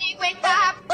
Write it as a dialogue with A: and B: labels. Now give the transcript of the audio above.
A: morning, wake up,